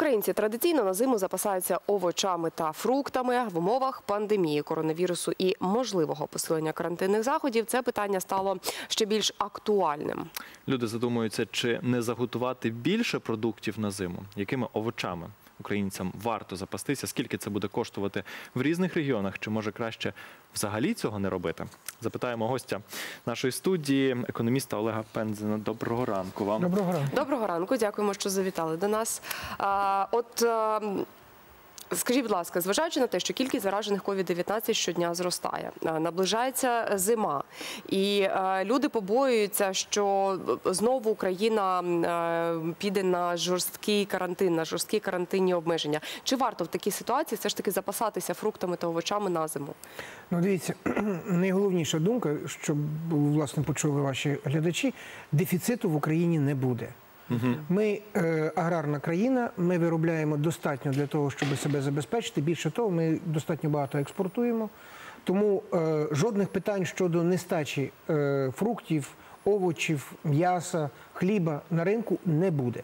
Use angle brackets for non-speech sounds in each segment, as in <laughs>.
Українці традиційно на зиму запасаються овочами та фруктами в умовах пандемії коронавірусу і можливого посилення карантинних заходів. Це питання стало ще більш актуальним. Люди задумуються, чи не заготувати більше продуктів на зиму, якими овочами українцям варто запастися, скільки це буде коштувати в різних регіонах, чи може краще взагалі цього не робити? Запитаємо гостя нашої студії, економіста Олега Пензена. Доброго ранку вам. Доброго ранку. Доброго ранку, дякуємо, що завітали до нас. От а, скажіть, будь ласка, зважаючи на те, що кількість заражених COVID-19 щодня зростає, наближається зима, і люди побоюються, що знову Україна піде на жорсткий карантин, на жорсткі карантинні обмеження. Чи варто в такій ситуації все ж таки запасатися фруктами та овочами на зиму? Ну, дивіться, <clears throat> найголовніша думка, щоб власне почули ваші глядачі, дефіциту в Україні не буде. Ми е, аграрна країна, ми виробляємо достатньо для того, щоб себе забезпечити. Більше того, ми достатньо багато експортуємо. Тому е, жодних питань щодо нестачі е, фруктів, овочів, м'яса, хліба на ринку не буде.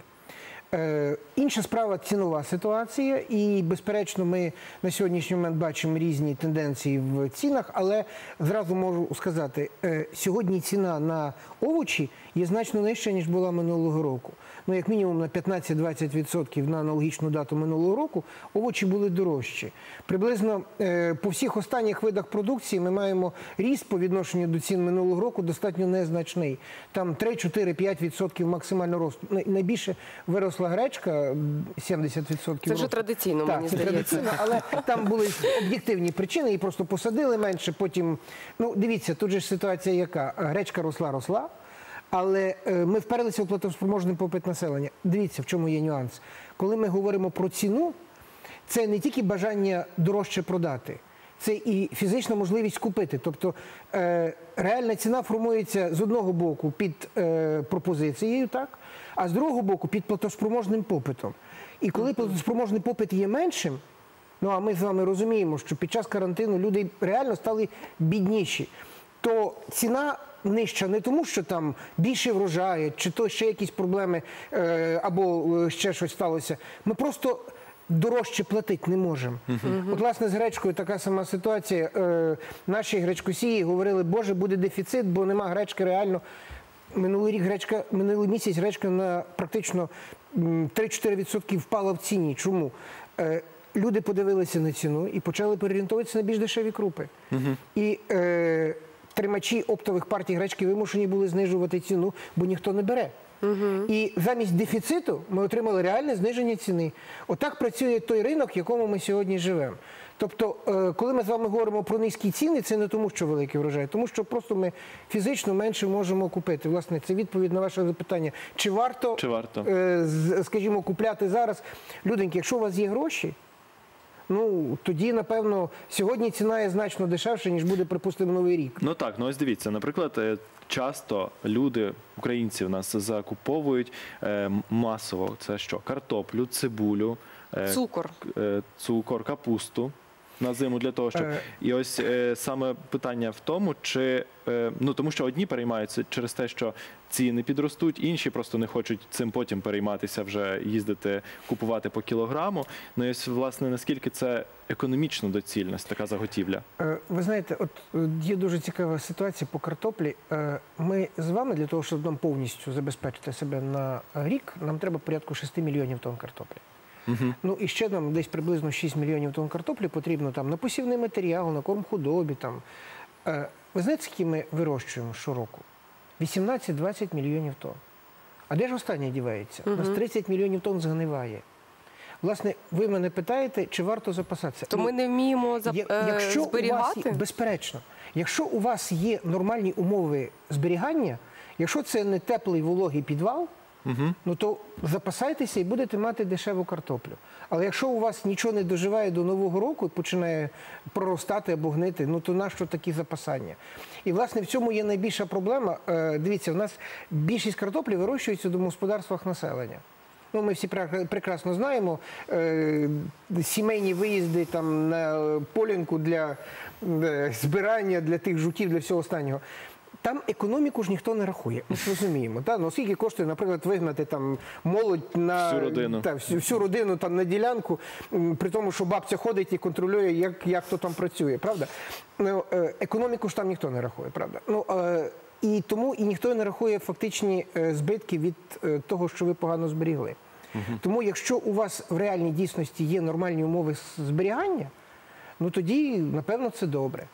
Е, інша справа цінова ситуація, і безперечно, ми на сьогоднішній момент бачимо різні тенденції в цінах, але зразу можу сказати, е, сьогодні ціна на овочі є значно нижча, ніж була минулого року. Ну, як мінімум на 15-20% на аналогічну дату минулого року овочі були дорожчі. Приблизно е, по всіх останніх видах продукції ми маємо ріст по відношенню до цін минулого року достатньо незначний. Там 3-4-5% максимально росту. Най- Найбільше виросла гречка 70%. Це вже традиційно, Так, мені це здається. традиційно, але там були <laughs> об'єктивні причини, її просто посадили менше. Потім, ну дивіться, тут же ж ситуація яка? Гречка росла, росла. Але е, ми вперлися в платоспроможний попит населення. Дивіться, в чому є нюанс. Коли ми говоримо про ціну, це не тільки бажання дорожче продати, це і фізична можливість купити. Тобто е, реальна ціна формується з одного боку під е, пропозицією, так, а з другого боку під платоспроможним попитом. І коли платоспроможний попит є меншим, ну а ми з вами розуміємо, що під час карантину люди реально стали бідніші, то ціна нижча не тому, що там більше врожає, чи то ще якісь проблеми е, або е, ще щось сталося. Ми просто дорожче платити не можемо. От, власне, з гречкою така сама ситуація. Е, наші гречкосії говорили, Боже, буде дефіцит, бо нема гречки реально. Минулий рік гречка, минулий місяць гречка на практично 3-4% впала в ціні. Чому? Е, люди подивилися на ціну і почали переорієнтуватися на більш дешеві крупи. І е, тримачі оптових партій гречки вимушені були знижувати ціну, бо ніхто не бере. І замість дефіциту ми отримали реальне зниження ціни. Отак працює той ринок, в якому ми сьогодні живемо. Тобто, е, коли ми з вами говоримо про низькі ціни, це не тому, що великий врожай, тому що просто ми фізично менше можемо купити. Власне, це відповідь на ваше запитання. Чи варто, Чи варто? е, скажімо, купляти зараз? Люденьки, якщо у вас є гроші, ну тоді, напевно, сьогодні ціна є значно дешевша, ніж буде, припустимо, новий рік. Ну так, ну ось дивіться, наприклад, е, часто люди, українці в нас закуповують е, масово це що? Картоплю, цибулю, е, Цукор. е, цукор, капусту. На зиму для того, щоб Е. і ось е, саме питання в тому, чи е, ну тому, що одні переймаються через те, що ціни підростуть, інші просто не хочуть цим потім перейматися, вже їздити, купувати по кілограму. Ну і ось власне наскільки це економічно доцільність, така заготівля. Ви знаєте, от є дуже цікава ситуація по картоплі. Ми з вами для того, щоб нам повністю забезпечити себе на рік, нам треба порядку 6 мільйонів тонн картоплі. Ну і ще нам десь приблизно 6 мільйонів тонн картоплі потрібно там на посівний матеріал, на корм худобі. Там. Е, Ви знаєте, скільки ми вирощуємо щороку? 18-20 мільйонів тонн. А де ж останнє дівається? У нас 30 мільйонів тонн згниває. Власне, ви мене питаєте, чи варто запасатися? То ми не вміємо зап... Е, якщо У вас безперечно, якщо у вас є нормальні умови зберігання, якщо це не теплий вологий підвал, ну то запасайтеся і будете мати дешеву картоплю. Але якщо у вас нічого не доживає до нового року починає проростати або гнити, ну то нащо такі запасання? І власне в цьому є найбільша проблема. Е, Дивіться, у нас більшість картоплі вирощується в домогосподарствах населення. Ну, ми всі прекрасно знаємо е, сімейні виїзди там на полянку для е, збирання для тих жуків, для всього останнього. Там економіку ж ніхто не рахує. Ми ж розуміємо. Та? Ну, скільки коштує, наприклад, вигнати там молодь на Всю родину. Та, всю, всю родину там на ділянку, при тому, що бабця ходить і контролює, як, як то там працює, правда? Ну, е, економіку ж там ніхто не рахує, правда? Ну, е, і тому і ніхто не рахує фактичні е, збитки від того, що ви погано зберігли. Тому, якщо у вас в реальній дійсності є нормальні умови зберігання, ну тоді, напевно, це добре.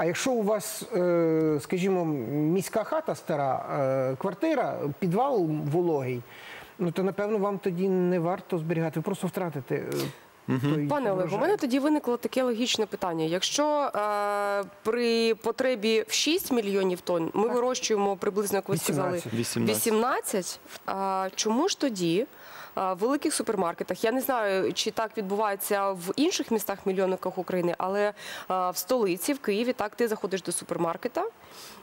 А якщо у вас, е, скажімо, міська хата стара, е, квартира, підвал вологий, ну то напевно вам тоді не варто зберігати, ви просто втратите. е, Пане Олегу, у мене тоді виникло таке логічне питання. Якщо е, при потребі в 6 мільйонів тонн ми вирощуємо приблизно, як ви сказали, 18. 18. 18, а чому ж тоді в великих супермаркетах, я не знаю, чи так відбувається в інших містах мільйонниках України, але в столиці, в Києві, так ти заходиш до супермаркета.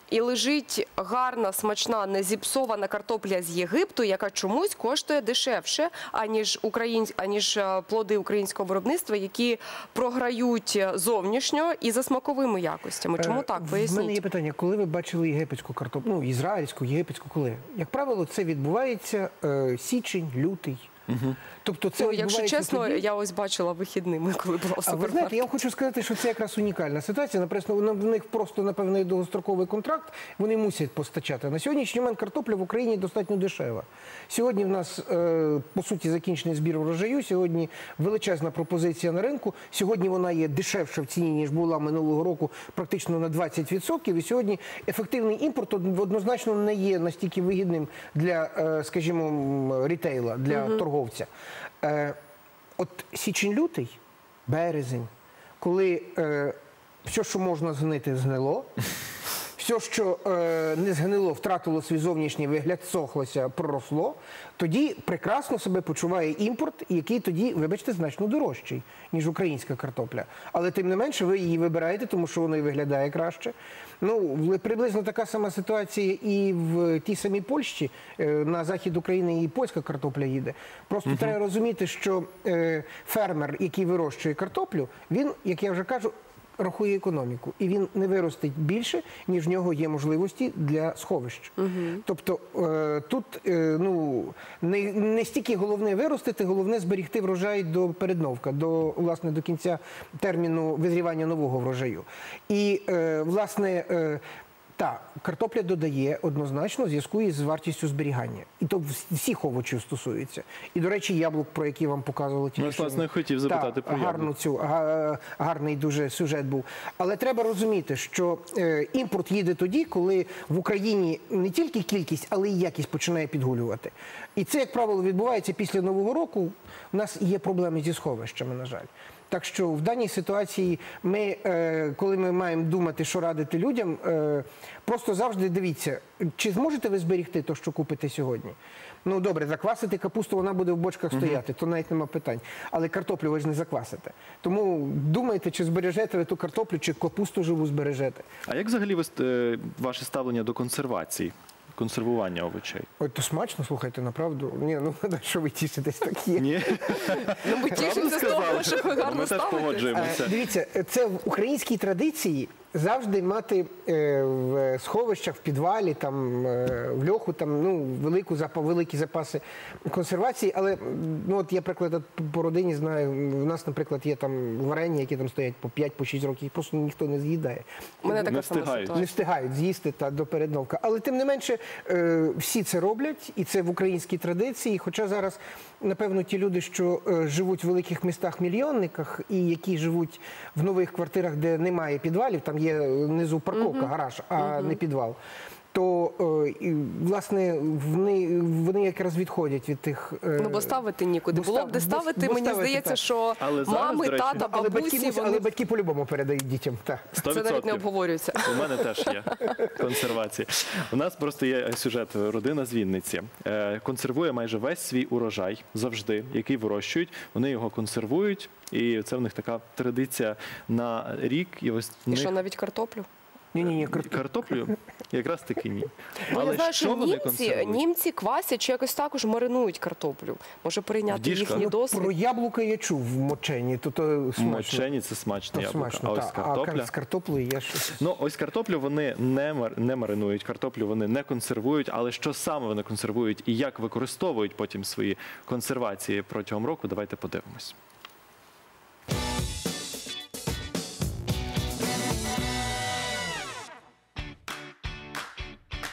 І лежить гарна, смачна, не зіпсована картопля з Єгипту, яка чомусь коштує дешевше, аніж українсь... аніж е, плоди українського виробництва, які програють зовнішньо і за смаковими якостями. Чому Е, так? В мене є питання, коли ви бачили єгипетську картоплю, ну, ізраїльську, єгипетську, коли? Як правило, це відбувається е, січень, лютий. Тобто це Ну, якщо чесно, тоді, я ось бачила вихідними, коли була в А ви знаєте, я вам хочу сказати, що це якраз унікальна ситуація. Наприклад, в них просто напевно довгостроковий контракт. Вони мусять постачати. На сьогоднішній момент картопля в Україні достатньо дешева. Сьогодні в нас е, по суті закінчений збір врожаю. Сьогодні величезна пропозиція на ринку. Сьогодні вона є дешевша в ціні ніж була минулого року, практично на 20%. І сьогодні ефективний імпорт од- однозначно не є настільки вигідним для, е, скажімо, рітейла, для торговця. Е, От січень-лютий, березень, коли е, все, що можна згнити, згнило. Все, що е, не згнило, втратило свій зовнішній вигляд, сохлося, проросло, тоді прекрасно себе почуває імпорт, який тоді, вибачте, значно дорожчий, ніж українська картопля. Але тим не менше ви її вибираєте, тому що воно і виглядає краще. Ну, приблизно така сама ситуація і в тій самій Польщі. Е, На захід України і польська картопля їде. Просто треба розуміти, що е, фермер, який вирощує картоплю, він, як я вже кажу, рахує економіку, і він не виростить більше, ніж в нього є можливості для сховищ. Тобто е, тут е, ну, не, не стільки головне виростити, головне зберігти врожай до передновка, до, власне, до кінця терміну визрівання нового врожаю. І, е, власне, так, картопля додає однозначно в зв'язку із вартістю зберігання. І то всіх овочів стосується. І, до речі, яблук, про які вам показували тільки Ну, що. власне, хотів запитати Так, про гарну цю гарний дуже сюжет був. Але треба розуміти, що е, імпорт їде тоді, коли в Україні не тільки кількість, але й якість починає підгулювати. І це, як правило, відбувається після нового року. У нас є проблеми зі сховищами, на жаль. Так що в даній ситуації ми, е, коли ми маємо думати, що радити людям, е, просто завжди дивіться, чи зможете ви зберігти те, що купите сьогодні. Ну добре, заквасити капусту, вона буде в бочках стояти, то навіть нема питань. Але картоплю ви ж не заквасите. Тому думайте, чи збережете ви ту картоплю, чи капусту живу збережете. А як взагалі е, ваше ставлення до консервації, консервування овочей? Ой, то смачно, слухайте, направду. Ні, ну <laughs> що ви тішитесь так є. Ні, Ну, ми тішимося з того, що ви гарно ми теж погоджуємося. Е, Дивіться, це в українській традиції завжди мати е, в сховищах, в підвалі, там, е, в льоху, там, ну, велику, запа- великі запаси консервації. Але ну, от я, приклад, по родині знаю, в нас, наприклад, є там варення, які там стоять по 5-6 років, їх просто ніхто не з'їдає. Мене Не така сама встигають. Не встигають з'їсти та до передновка. Але тим не менше, е, всі це роблять, і це в українській традиції. Хоча зараз, напевно, ті люди, що е, живуть в великих містах-мільйонниках і які живуть в нових квартирах, де немає підвалів, там є внизу парковка, гараж, а не підвал. То е, і, власне вони, вони якраз відходять від тих. е, Ну, бо ставити нікуди. бо Було б де ставити, бо мені ставити, здається, так. що Але зараз, мами, речі- тата, але батьки, бабусі, вони... але батьки по-любому передають дітям. Так. це навіть не обговорюється. У мене теж є <laughs> консервація. У нас просто є сюжет родина з Вінниці. Е, Консервує майже весь свій урожай завжди, який вирощують. Вони його консервують, і це в них така традиція на рік. І ось І них що, навіть картоплю? Ні-ні-ні, кар- картоплю? Якраз таки ні. Бо я знаю, що вони німці, консервують? німці квасять чи якось також маринують картоплю. Може В прийняти діжках? їхній Ну, досвід. Про яблука я чув в мочені, то то смачно. Мочені це смачне То яблуко. смачно, а ось так. А картопля. з картоплею я щось. Ну, ось картоплю вони не, мар- не маринують, картоплю вони не консервують, але що саме вони консервують і як використовують потім свої консервації протягом року, давайте подивимось.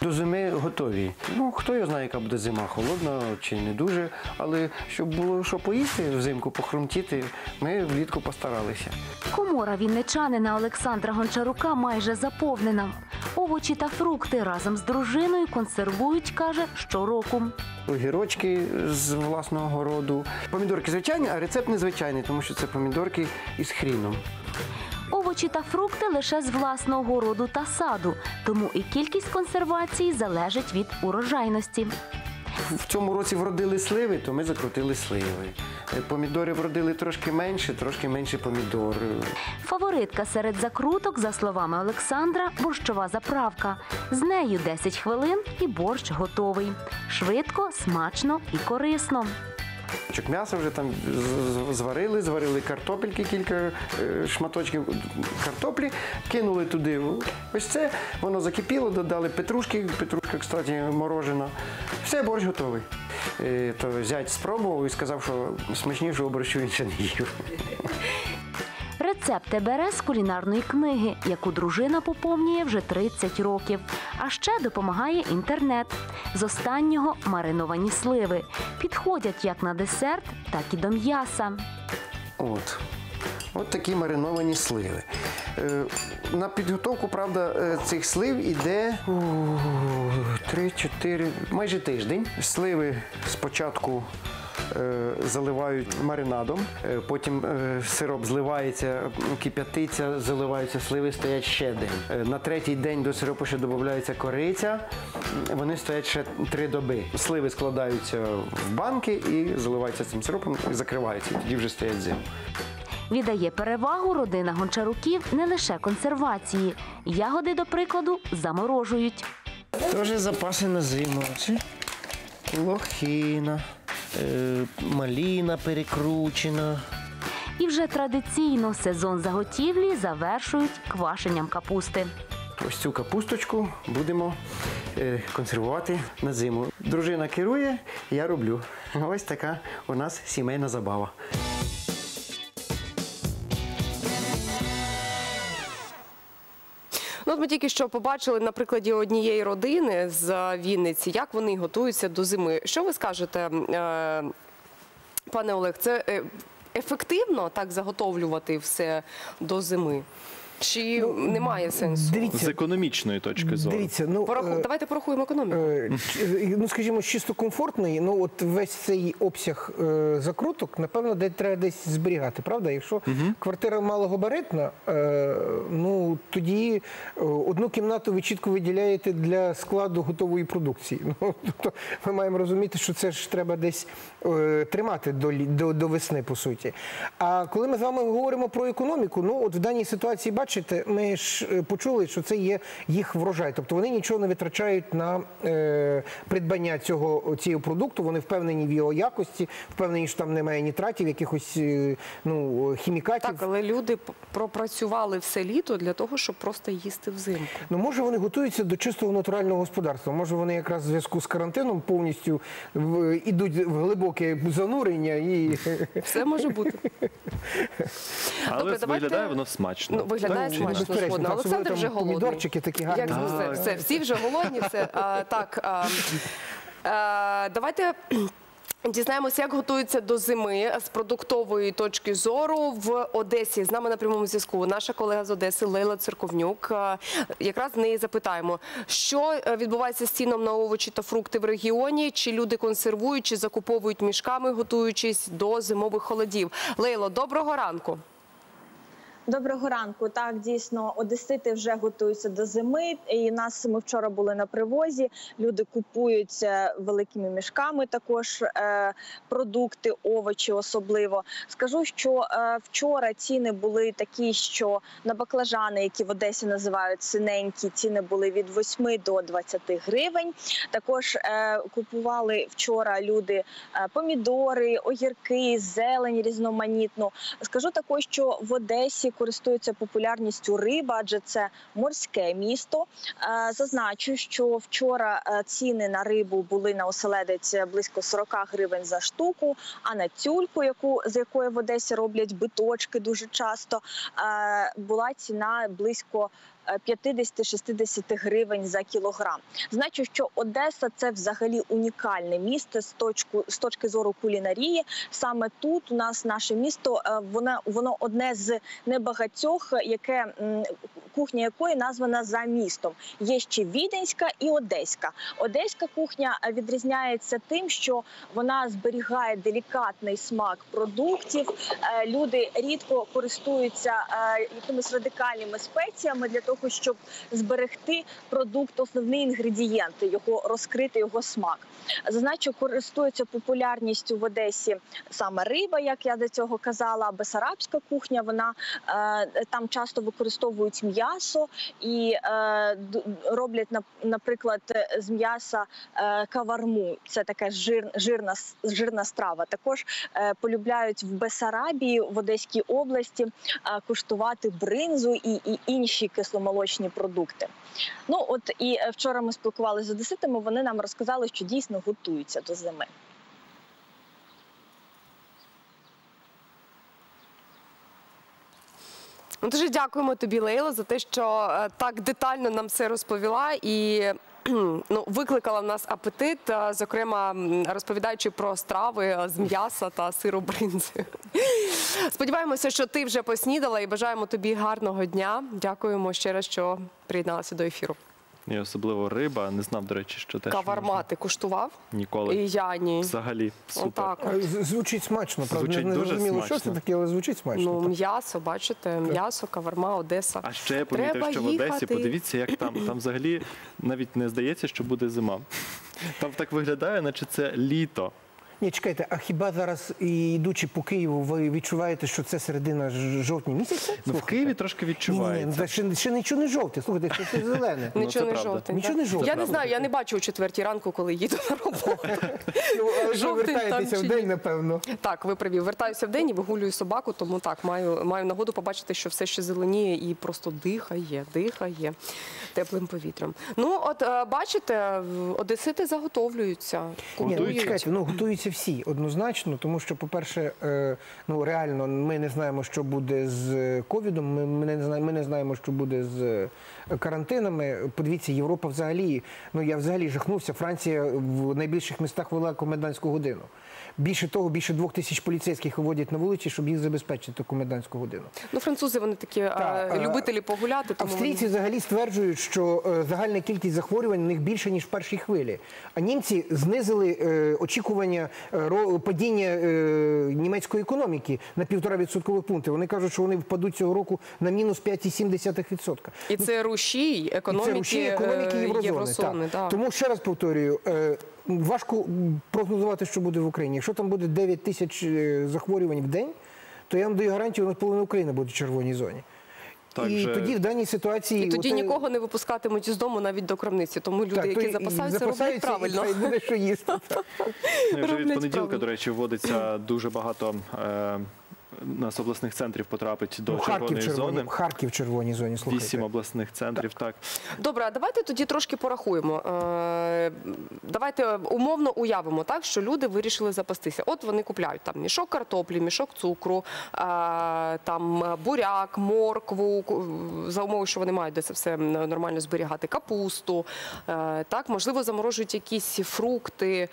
До зими готові. Ну, хто його знає, яка буде зима, холодна чи не дуже. Але щоб було що поїсти взимку, похрумтіти, ми влітку постаралися. Комора вінничанина Олександра Гончарука майже заповнена. Овочі та фрукти разом з дружиною консервують, каже, щороку. Огірочки з власного городу. Помідорки звичайні, а рецепт незвичайний, тому що це помідорки із хріном. Овочі та фрукти лише з власного городу та саду, тому і кількість консервації залежить від урожайності. В цьому році вродили сливи, то ми закрутили сливи. Е, Помідори вродили трошки менше, трошки менше помідор. Фаворитка серед закруток, за словами Олександра, борщова заправка. З нею 10 хвилин і борщ готовий. Швидко, смачно і корисно. М'яса вже там зварили, зварили картопельки, кілька е, шматочків картоплі, кинули туди. Ось це, воно закипіло, додали петрушки, петрушка, кстати, морожена. Все, борщ готовий. Е, То зять спробував і сказав, що смачнішого борщу він ще не їв. <laughs> Рецепти бере з кулінарної книги, яку дружина поповнює вже 30 років. А ще допомагає інтернет. З останнього мариновані сливи. Підходять як на десерт, так і до м'яса. От. От такі мариновані сливи. Е, На підготовку, правда, е, цих слив іде 3-4, майже тиждень. Сливи спочатку заливають маринадом, е, потім е, сироп зливається, кип'ятиться, заливаються сливи, стоять ще день. Е, На третій день до сиропу ще додається кориця, вони стоять ще три доби. Сливи складаються в банки і заливаються цим сиропом і закриваються. І тоді вже стоять зиму. Віддає перевагу родина гончаруків не лише консервації. Ягоди, до прикладу, заморожують. Теж запаси на зиму. Е, маліна перекручена. І вже традиційно сезон заготівлі завершують квашенням капусти. Ось цю капусточку будемо е, консервувати на зиму. Дружина керує, я роблю. Ось така у нас сімейна забава. От ми тільки що побачили на прикладі однієї родини з Вінниці, як вони готуються до зими. Що ви скажете, е, пане Олег, це е, ефективно так заготовлювати все до зими? Чи немає сенсу? З економічної точки зору. дивіться, ну Пораху... е, Давайте порахуємо економіку. Е, Ну, скажімо, чисто комфортної, ну от весь цей обсяг е, закруток, напевно, де треба десь зберігати, правда? Якщо квартира малогабаритна, е, ну тоді е, одну кімнату ви чітко виділяєте для складу готової продукції. <laughs> Ну, тобто ми маємо розуміти, що це ж треба десь е, тримати до, до, до весни, по суті. А коли ми з вами говоримо про економіку, ну от в даній ситуації, бачите, ми ж е, почули, що це є їх врожай. Тобто вони нічого не витрачають на е, придбання цього цього продукту. Вони впевнені в його якості, впевнені, що там немає нітратів, якихось е, ну хімікатів. Так, але люди пропрацювали все літо для того, щоб просто їсти взимку. Ну, може, вони готуються до чистого натурального господарства. Може, вони якраз в зв'язку з карантином повністю в, ідуть в глибоке занурення і Все може бути. <laughs> Але Добре, давайте- виглядає воно смачно. Ну, виглядає Чи смачно. Безперечно, Олександр особливо вже там голодний. помідорчики такі гарні. Як все, все, всі вже голодні, все. А, так, а, а, давайте. Дізнаємося, як готуються до зими з продуктової точки зору в Одесі. З нами на прямому зв'язку наша колега з Одеси Лейла Церковнюк. Якраз в неї запитаємо, що е, відбувається з ціном на овочі та фрукти в регіоні, чи люди консервують, чи закуповують мішками, готуючись до зимових холодів. Лейло, доброго ранку. Доброго ранку. Так, дійсно, одесити вже готуються до зими. І нас ми вчора були на привозі. Люди купують е, великими мішками також е, продукти, овочі особливо. Скажу, що е, вчора ціни були такі, що на баклажани, які в Одесі називають синенькі, ціни були від 8 до 20 гривень. Також купували вчора люди помідори, огірки, зелень різноманітну. Скажу також, що в Одесі користується популярністю риба, адже це морське місто. Е, Зазначу, що вчора е, ціни на рибу були на оселедець близько 40 гривень за штуку. А на тюльку, яку з якої в Одесі роблять биточки дуже часто, е, була ціна близько. Е, 50-60 гривень за кілограм. Значу, що Одеса це взагалі унікальне місто з точку з точки зору кулінарії. Саме тут у нас наше місто, е, воно воно одне з небагатьох, яке кухня якої названа за містом. Є ще віденська і одеська. Одеська кухня відрізняється тим, що вона зберігає делікатний смак продуктів. Е, Люди рідко користуються е, якимись радикальними спеціями для того, щоб зберегти продукт, основний інгредієнт, його розкрити його смак. Зазначу, користується популярністю в Одесі саме риба, як я до цього казала. Бесарабська кухня. Вона е, там часто використовують м'ясо і е, роблять наприклад з м'яса е, каварму. Це така жир, жирна жирна страва. Також полюбляють в Бесарабії в Одеській області куштувати бринзу і, і інші кисломолочні продукти. Ну от і вчора ми спілкувалися з одеситами. Вони нам розказали, що дійсно готуються до зими. Дуже дякуємо тобі, Лейла, за те, що е, так детально нам все розповіла і. Ну, викликала в нас апетит, е, зокрема розповідаючи про страви е, з м'яса та сиру бринзи. Сподіваємося, що ти вже поснідала і бажаємо тобі гарного дня. Дякуємо ще раз, що приєдналася до ефіру. І особливо риба. Не знав, до речі, що теж Каварма ти куштував? ніколи. І я ні. Взагалі супер. Отак. Е, з- Звучить смачно, правда, Звучить не дуже зрозуміло, що це смачно. таке, але звучить смачно. Ну, так. м'ясо, бачите, м'ясо, каварма, Одеса. А ще я помітив, Треба що в Одесі, їхати. подивіться, як там. Там взагалі навіть не здається, що буде зима. Там так виглядає, наче це літо. Ні, чекайте, а хіба зараз, і йдучи по Києву, ви відчуваєте, що це середина жовтня місяця? Ну, в Києві трошки Ні, ні, ні, ну, ще, ще нічого не жовте. Слухайте, що це зелене. Ну, Нічого не правда. жовтень. Нічого не жовтень. Я не знаю, я не бачу о четвертій ранку, коли їду на роботу. Ну, але ви Жовтень там вертаєтеся чи в день, ні? напевно. Так, ви праві. Вертаюся в день і вигулюю собаку, тому так маю маю нагоду побачити, що все ще зеленіє і просто дихає, дихає теплим повітрям. Ну, от е, бачите, в- одесити заготовлюються, Ні, ну, чекайте, ну готуються всі однозначно, тому що, по-перше, е, ну реально ми не знаємо, що буде з е, ковідом. Ми, не знаємо, ми не знаємо, що буде з е, карантинами. Подивіться, Європа взагалі. Ну я взагалі жахнувся. Франція в найбільших містах вела комендантську годину. Більше того, більше двох тисяч поліцейських виводять на вулиці, щоб їх забезпечити комендантську годину. Ну, французи вони такі е, Так, любителі погуляти. Тому Австрійці взагалі стверджують, що е, загальна кількість захворювань у них більше ніж в першій хвилі. А німці знизили е, очікування е, падіння е, німецької економіки на півтора відсоткових пункти. Вони кажуть, що вони впадуть цього року на мінус 5,7%. і це рушій І економіки, це рушій економіки єврозони. єврозони, так. так. Тому ще раз повторюю. Важко прогнозувати, що буде в Україні. Якщо там буде 9 тисяч е, захворювань в день, то я вам даю гарантію, що половина України буде в червоній зоні. Так і же- тоді в даній ситуації І тоді оте- нікого не випускатимуть із дому навіть до крамниці. Тому люди, Так, які і- і запасаються, роблять правильно. І буде що їсти. Ну, вже від понеділка, правильно. до речі, вводиться дуже багато е, нас обласних центрів потрапить до Ну, Харків червоної червоні. Харків в червоній зоні, слухайте. Вісім обласних центрів, так. Добре, а давайте тоді трошки порахуємо. Е, Давайте умовно уявимо так, що люди вирішили запастися. От вони купляють там мішок картоплі, мішок цукру, е, там буряк, моркву, за умови, що вони мають де це все нормально зберігати, капусту. е, Так, можливо, заморожують якісь фрукти.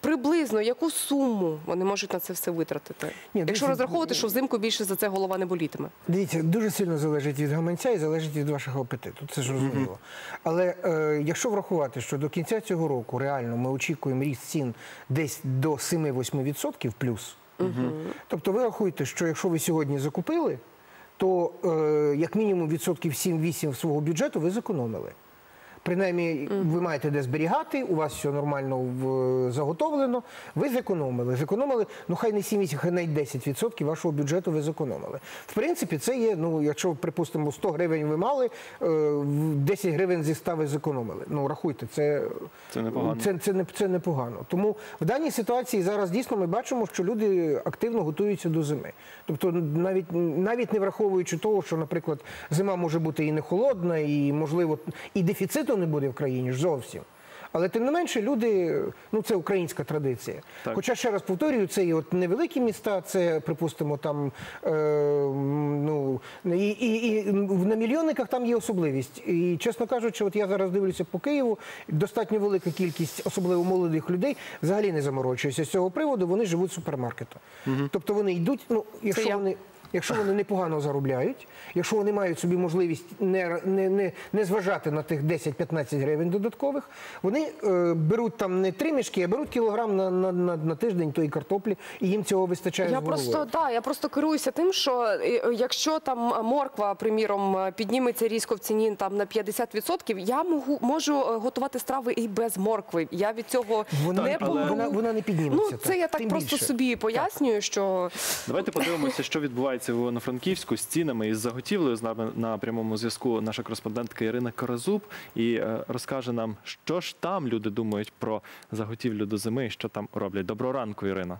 Приблизно яку суму вони можуть на це все витратити? Ні, Якщо дивіться, розраховувати, що взимку більше за це голова не болітиме. Дивіться, дуже сильно залежить від гаманця і залежить від вашого апетиту. Це ж розуміло. Але е, якщо врахувати, що до кінця цього року реально ми очікуємо ріст цін десь до 7-8% плюс. Тобто ви рахуєте, що якщо ви сьогодні закупили, то е, як мінімум відсотків 7-8 свого бюджету ви зекономили. Принаймні, ви маєте де зберігати, у вас все нормально в, заготовлено, ви зекономили. Зекономили, ну хай не 7, хай навіть 10% вашого бюджету ви зекономили. В принципі, це є, ну, якщо, припустимо, 100 гривень ви мали, е, 10 гривень зі 100 ви зекономили. Ну, рахуйте, це, Це непогано. Це, це, не, це непогано. Тому в даній ситуації зараз дійсно ми бачимо, що люди активно готуються до зими. Тобто, навіть, навіть не враховуючи того, що, наприклад, зима може бути і не холодна, і, можливо, і дефіциту не буде в країні ж зовсім. Але тим не менше, люди, ну це українська традиція. Так. Хоча ще раз повторюю, це і от невеликі міста, це припустимо там е, ну і, і, і на мільйонниках там є особливість. І чесно кажучи, от я зараз дивлюся по Києву, достатньо велика кількість, особливо молодих людей, взагалі не заморочуюся з цього приводу. Вони живуть в супермаркетах. Тобто вони йдуть, ну якщо я. вони. Якщо вони непогано заробляють, якщо вони мають собі можливість не, не, не, не зважати на тих 10-15 гривень додаткових, вони е, беруть там не три мішки, а беруть кілограм на, на, на, на тиждень тої картоплі, і їм цього вистачає Я просто да, я просто керуюся тим, що е, якщо там морква, приміром, е, підніметься різко в ціні там на 50%, я можу, можу е, готувати страви і без моркви. Я від цього Вона, не але вона, вона не підніметься. Ну, це я так тим просто більше. собі пояснюю, що Давайте подивимося, що відбувається в Івано-Франківську з цінами і з заготівлею. З нами на прямому зв'язку наша кореспондентка Ірина Корозуб і е, розкаже нам, що ж там люди думають про заготівлю до зими і що там роблять. Доброго ранку, Ірина.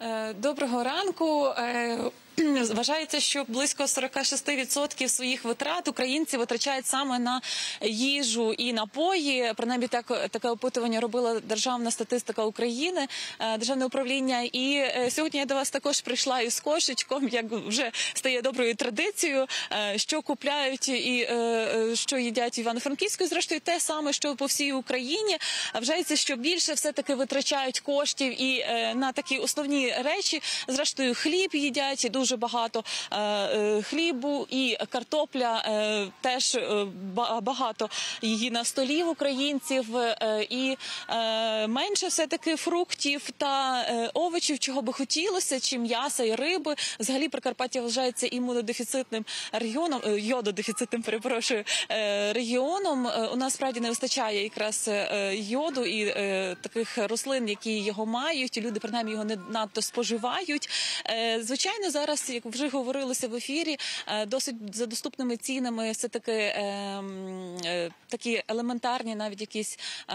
Е, Доброго ранку. Вважається, що близько 46% своїх витрат українці витрачають саме на їжу і напої. Принаймні, так таке опитування робила Державна статистика України, е, державне управління. І е, сьогодні я до вас також прийшла із кошечком, як вже стає доброю традицією, е, що купляють і що їдять Івано-Франківську. Зрештою, те саме, що по всій Україні. Вважається, що більше все таки витрачають коштів і на такі основні речі. Зрештою, хліб їдять дуже багато е, е, хлібу і картопля е, теж багато її на столі в українців, і менше все таки фруктів та овочів, чого би хотілося, чи м'яса і риби. Взагалі Прикарпаття вважається імунодефіцитним регіоном, йододефіцитним, перепрошую, регіоном. У нас справді не вистачає якраз йоду і таких рослин, які його мають. і Люди принаймні його не надто споживають. Звичайно, зараз, як вже говорилося в ефірі, е, досить за доступними цінами, все таки такі елементарні, навіть якісь е,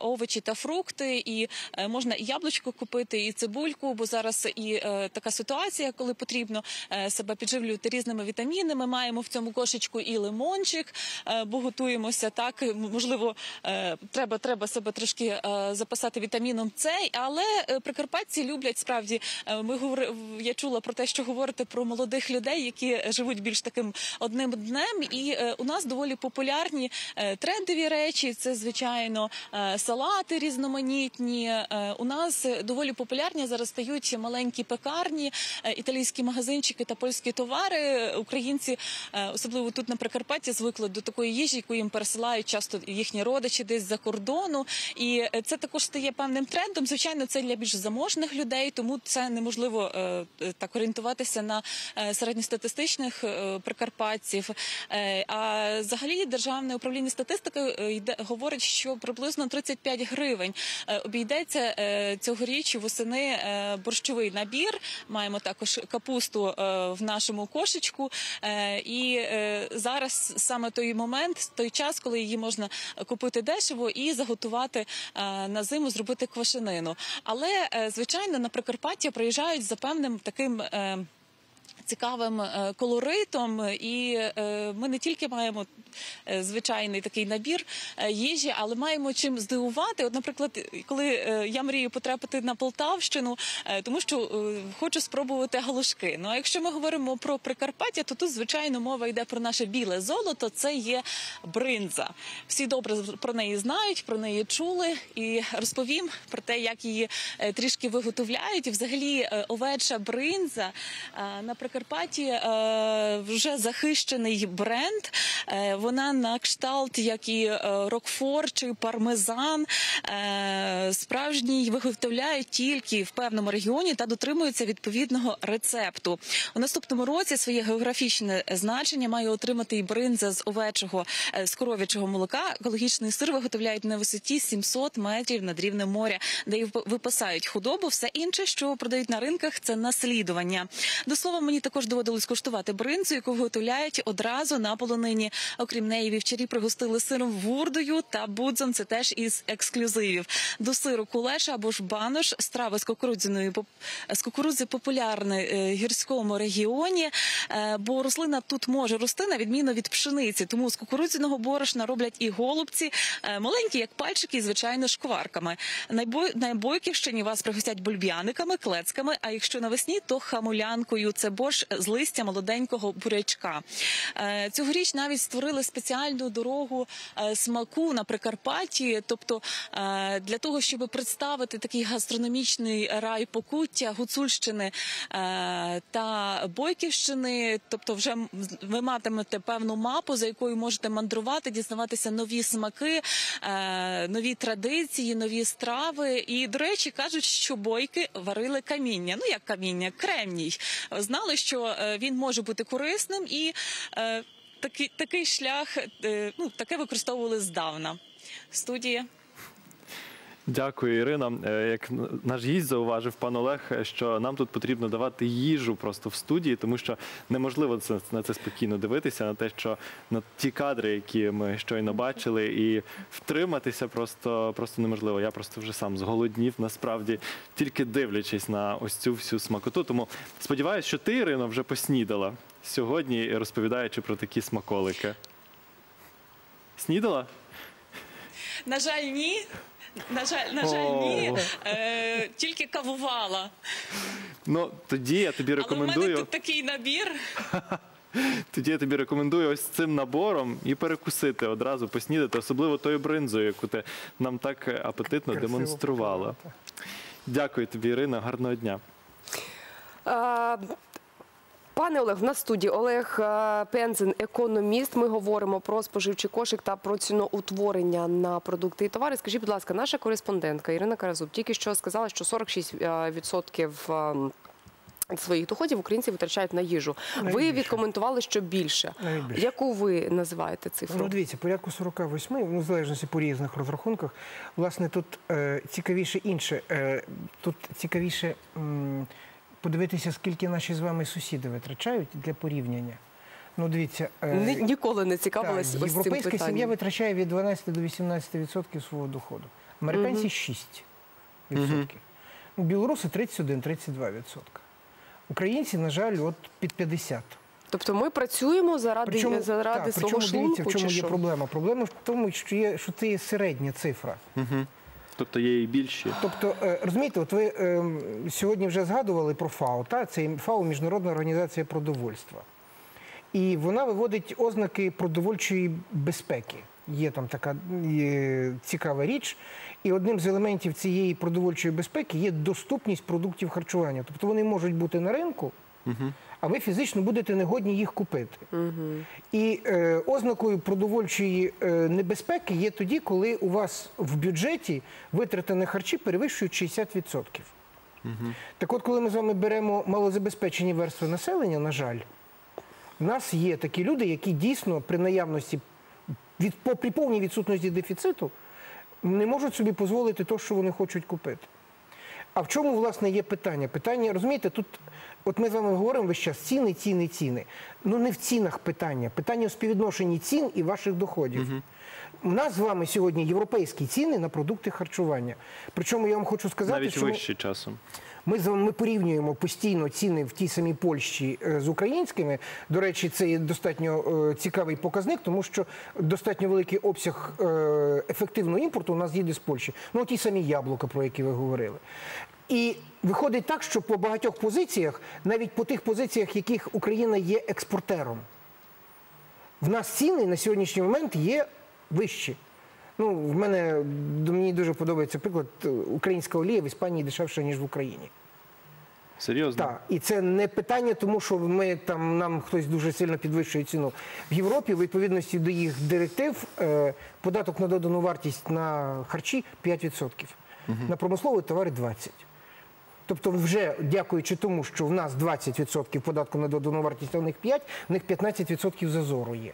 овочі та фрукти, і е, можна і яблучко купити, і цибульку, бо зараз і е, така ситуація, коли потрібно е, себе підживлювати різними вітамінами. Маємо в цьому кошечку і лимончик, е, бо готуємося так. Можливо, е, треба, себе трошки е, записати вітаміном С, але е, прикарпатці люблять справді. е, Ми говори, я чула про те, що говорите про молодих людей, які живуть більш таким одним днем. І е, у нас доволі популярні е, трендові речі. Це звичайно е, салати різноманітні. У нас доволі популярні зараз стають маленькі пекарні, італійські магазинчики та польські товари. Українці, особливо тут на Прикарпатті, звикли до такої їжі, яку їм пересилають часто їхні родичі десь за кордону. І це також стає певним трендом. Звичайно, це для більш заможних людей, тому це неможливо так орієнтуватися на е, середньостатистичних е, прикарпатців. Е, А взагалі державне управління статистики йде говорить, що приблизно 35 гривень обійдеться цьогоріч восени борщовий набір. Маємо також капусту в нашому кошечку. І зараз саме той момент, той час, коли її можна купити дешево і заготувати на зиму, зробити квашенину. Але звичайно на Прикарпаття приїжджають за певним таким. Цікавим е, колоритом, і е, ми не тільки маємо е, звичайний такий набір їжі, але маємо чим здивувати. От, наприклад, коли я мрію потрапити на Полтавщину, тому що хочу спробувати галушки. Ну а якщо ми говоримо про Прикарпаття, то тут звичайно мова йде про наше біле золото. Це є бринза. Всі добре про неї знають, про неї чули, і розповім про те, як її трішки виготовляють. І взагалі овеча бринза е, Прикарпатті е, вже захищений бренд. Е, вона на кшталт, як і е, Рокфор чи Пармезан. Справжній виготовляють тільки в певному регіоні та дотримуються відповідного рецепту. У наступному році своє географічне значення має отримати і бринза з овечого з коров'ячого молока. Екологічний сир виготовляють на висоті 700 метрів над рівнем моря, де і вип- випасають худобу. Все інше, що продають на ринках, це наслідування. До слова, мені також доводилось куштувати бринзу, яку виготовляють одразу на полонині. Окрім неї, вівчарі пригостили сиром вурдою та будзом. Це теж із ексклюзивів. До сиру кулеша або ж банош, страва з кукурудзяної з кукурудзи популярна е, в гірському регіоні, е, бо рослина тут може рости на відміну від пшениці. Тому з кукурудзяного борошна роблять і голубці, е, маленькі, як пальчики, і звичайно шкварками. Найбой, на вас пригостять бульб'яниками, клецками. А якщо навесні, то хамулянкою. Це борщ з листя молоденького бурячка. Е, Цьогоріч навіть створили спеціальну дорогу е, смаку на Прикарпатті, тобто е, для того, щоб представити такий гастрономічний рай Покуття, Гуцульщини та Бойківщини. Тобто, вже ви матимете певну мапу, за якою можете мандрувати, дізнаватися нові смаки, нові традиції, нові страви. І, до речі, кажуть, що бойки варили каміння. Ну як каміння, кремній. Знали, що е, він може бути корисним і. е, Такий, такий шлях, е, ну таке використовували здавна. Студія. Дякую, Ірина. Е, Як наш гість зауважив пан Олег, е, що нам тут потрібно давати їжу просто в студії, тому що неможливо на це спокійно дивитися, на те, що на ті кадри, які ми щойно бачили, і втриматися просто, просто неможливо. Я просто вже сам зголоднів, насправді, тільки дивлячись на ось цю всю смакоту. Тому сподіваюся, що ти, Ірино, вже поснідала сьогодні, розповідаючи про такі смаколики. Снідала? На жаль, ні. На жаль, на жаль, ні. Е, тільки кавувала. Ну тоді я тобі Але в мене рекомендую. тут такий набір. <laughs> Тоді я тобі рекомендую ось цим набором і перекусити одразу, поснідати, особливо тою бринзою, яку ти нам так апетитно Красиво демонструвала. Дякую тобі, Ірина. Гарного дня. Е, Пане Олег, в нас студії Олег е, Пензен, економіст. Ми говоримо про споживчий кошик та про ціноутворення на продукти і товари. Скажіть, будь ласка, наша кореспондентка Ірина Каразуб тільки що сказала, що 46% е, своїх доходів українці витрачають на їжу. Ви відкоментували, що більше. Яку ви називаєте цифру? Ну, дивіться, порядку 48, ну, в залежності по різних розрахунках. Власне, тут е, цікавіше інше. Е, тут цікавіше м, подивитися, скільки наші з вами сусіди витрачають для порівняння. Ну, дивіться, е, Ні- ніколи не так, цікавилась ось цим європейська сім'я витрачає від 12 до 18% свого доходу. Американці 6%. У білоруси 31-32%. Українці, на жаль, от під 50%. Тобто ми працюємо заради, Причому, заради так, свого причому дивіться, в чому чи є що? проблема. Проблема в тому, що є що це є середня цифра. Тобто є і більші. Тобто, е, розумієте, от ви е, сьогодні вже згадували про ФАО. Та? Це ФАО Міжнародна організація продовольства. І вона виводить ознаки продовольчої безпеки. Є там така є цікава річ. І одним з елементів цієї продовольчої безпеки є доступність продуктів харчування. Тобто вони можуть бути на ринку, а ви фізично будете негодні їх купити. І е, ознакою продовольчої е, небезпеки є тоді, коли у вас в бюджеті витрати на харчі перевищують 60%. Так от, коли ми з вами беремо малозабезпечені верстви населення, на жаль, в нас є такі люди, які дійсно при наявності, від, при повній відсутності дефіциту, не можуть собі дозволити те, що вони хочуть купити. А в чому, власне, є питання? Питання, розумієте, тут, от ми з вами говоримо весь час ціни, ціни, ціни. Ну не в цінах питання. Питання в співвідношенні цін і ваших доходів. У нас з вами сьогодні європейські ціни на продукти харчування. Причому я вам хочу сказати, Навіть що вищі часом. Ми з вами ми порівнюємо постійно ціни в тій самій Польщі е, з українськими. До речі, це є достатньо е, цікавий показник, тому що достатньо великий обсяг е, ефективного імпорту у нас їде з Польщі. Ну, ті самі яблука, про які ви говорили. І виходить так, що по багатьох позиціях, навіть по тих позиціях, яких Україна є експортером, в нас ціни на сьогоднішній момент є вищі. Ну, в мене мені дуже подобається приклад. е, Українська олія в Іспанії дешевша, ніж в Україні. Серйозно? Так, і це не питання, тому що ми там нам хтось дуже сильно підвищує ціну. В Європі, в відповідності до їх директив, е, податок на додану вартість на харчі 5%, на промислові товари 20%. Тобто, вже дякуючи тому, що в нас 20% податку на додану вартість, а в них 5%, в них 15% зазору є.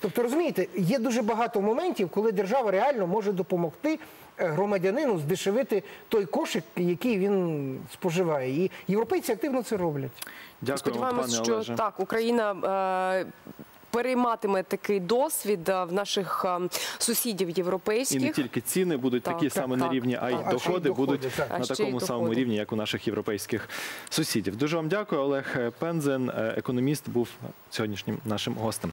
Тобто, розумієте, є дуже багато моментів, коли держава реально може допомогти е, громадянину здешевити той кошик, який він споживає. І європейці активно це роблять. Дякую, Сподіваємось, пане що Олеже. так Україна. Е, Перейматиме такий досвід е, в наших сусідів європейських. І не тільки ціни будуть Так, такі так, так. на рівні, а й доходи доходи, будуть. А на такому самому рівні, як у наших європейських сусідів. Дуже вам дякую. Олег Пензен, е, економіст, був сьогоднішнім нашим гостем.